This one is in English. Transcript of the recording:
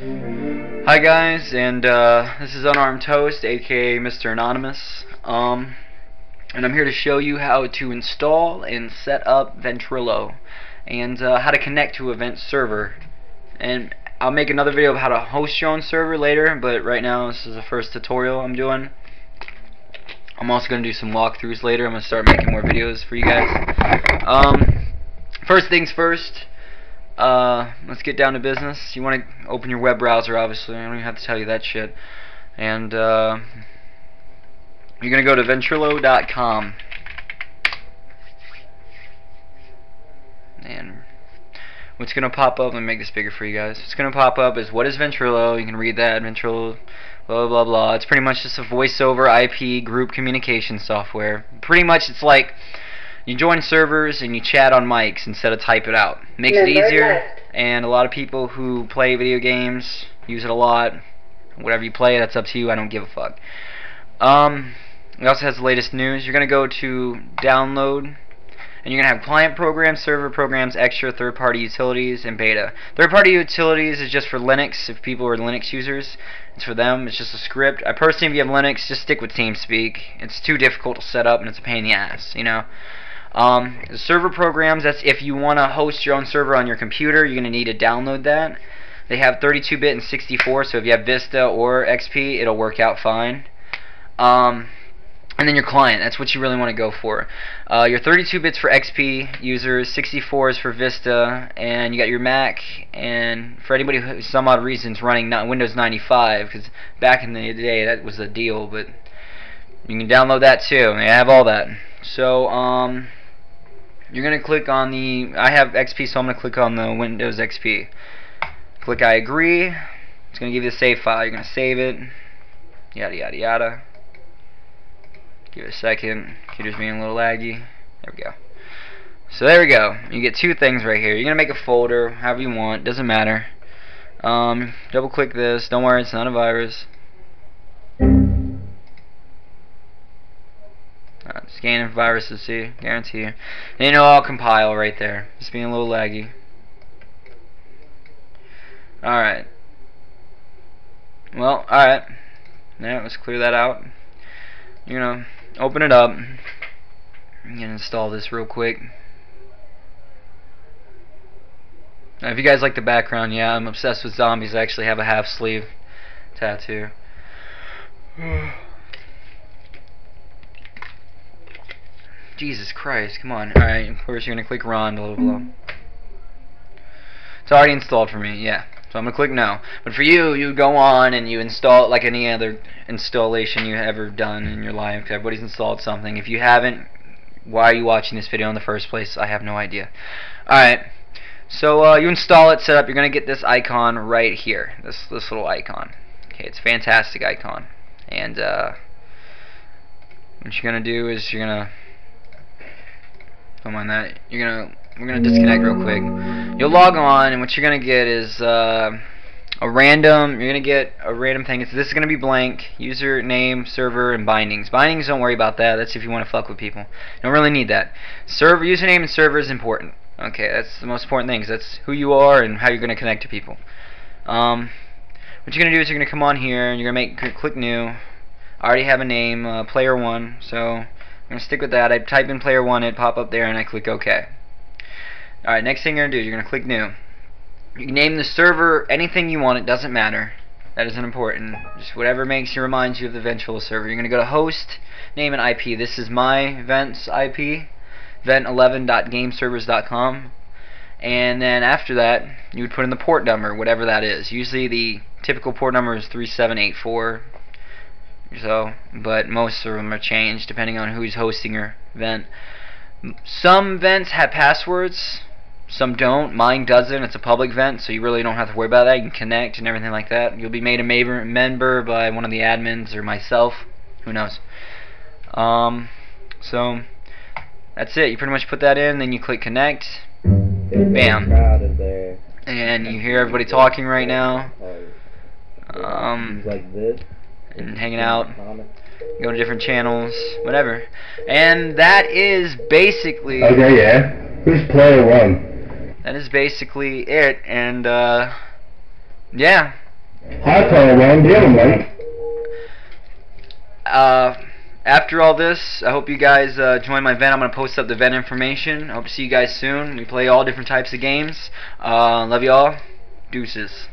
Hi guys, and uh, this is Unarmed Toast, aka Mr. Anonymous. Um, and I'm here to show you how to install and set up Ventrilo, and uh, how to connect to a Vent server. And I'll make another video of how to host your own server later, but right now this is the first tutorial I'm doing. I'm also going to do some walkthroughs later. I'm going to start making more videos for you guys. Um, first things first, uh, let's get down to business. You want to open your web browser, obviously. I don't even have to tell you that shit. And uh, you're going to go to ventrilo.com. And what's going to pop up, let me make this bigger for you guys. What's going to pop up is what is Ventrilo? You can read that, Ventrilo, blah, blah, blah. It's pretty much just a voice over IP group communication software. Pretty much it's like you join servers and you chat on mics instead of type it out. Makes it easier, and a lot of people who play video games use it a lot. Whatever you play, that's up to you. I don't give a fuck. Um, it also has the latest news. You're going to go to download, and you're going to have client programs, server programs, extra third-party utilities, and beta. Third-party utilities is just for Linux, if people are Linux users. It's for them. It's just a script. I personally, if you have Linux, just stick with TeamSpeak. It's too difficult to set up, and it's a pain in the ass, you know. Um, server programs, that's if you want to host your own server on your computer, you're going to need to download that. They have 32-bit and 64, so if you have Vista or XP, it'll work out fine. Um, and then your client, that's what you really want to go for. Uh, your 32 bits for XP users, 64 is for Vista, and you got your Mac, and for anybody who some odd reason is running Windows 95, because back in the day that was a deal, but you can download that too. They have all that. So, um, you're going to click on the, I have XP, so I'm to click on the Windows XP. Click I agree. It's going to give you the save file. You're going to save it. Yada, yada, yada. Give it a second. Computer's being a little laggy. There we go. So there we go. You get two things right here. You're to make a folder, however you want. Doesn't matter. Um, double click this. Don't worry, it's not a virus. Scanning viruses, see? Guarantee you. And it'll all compile right there. Just being a little laggy. Alright. Well, alright. Now, let's clear that out. You know, open it up. I'm gonna install this real quick. Now, if you guys like the background, yeah, I'm obsessed with zombies. I actually have a half sleeve tattoo. Jesus Christ, come on. Alright, of course you're gonna click run, blah blah blah. It's already installed for me, yeah. So I'm gonna click no. But for you, you go on and you install it like any other installation you ever done in your life. Everybody's installed something. If you haven't, why are you watching this video in the first place? I have no idea. Alright. So uh, you install it, set up, you're gonna get this icon right here. This this little icon. Okay, it's a fantastic icon. And uh, what you're gonna do is you're gonna don't mind that. You're gonna we're gonna disconnect real quick. You'll log on, and what you're gonna get is uh, a random. You're gonna get a random thing. It's, this is gonna be blank. User name, server, and bindings. Bindings, don't worry about that. That's if you want to fuck with people. You don't really need that. Server, username, and server is important. Okay, that's the most important thing. that's who you are and how you're gonna connect to people. Um, what you're gonna do is you're gonna come on here and you're gonna make click new. I already have a name, uh, player one, so I'm going to stick with that. I type in player 1, it pop up there, and I click OK. Alright, next thing you're going to do is you're going to click New. You can name the server anything you want, it doesn't matter. That isn't important. Just whatever makes you reminds you of the Ventrilo server. You're going to go to host, name an IP. This is my Vent's IP, vent11.gameservers.com. And then after that, you would put in the port number, whatever that is. Usually the typical port number is 3784 so but most of them are changed depending on who's hosting your Vent. Some vents have passwords some don't. Mine doesn't. It's a public vent so you really don't have to worry about that. You can connect and everything like that. You'll be made a member by one of the admins or myself. Who knows? Um so that's it. You pretty much put that in then you click connect. Bam. And you hear everybody talking right now. Um, like this and hanging out, go to different channels, whatever. And that is basically. Okay, yeah. Who's player one? That is basically it, and uh, yeah, Hi, Taliban. Get him, Mike. Uh, after all this, I hope you guys uh, join my Vent. I'm going to post up the Vent information. I hope to see you guys soon. We play all different types of games. Uh, love y'all. Deuces.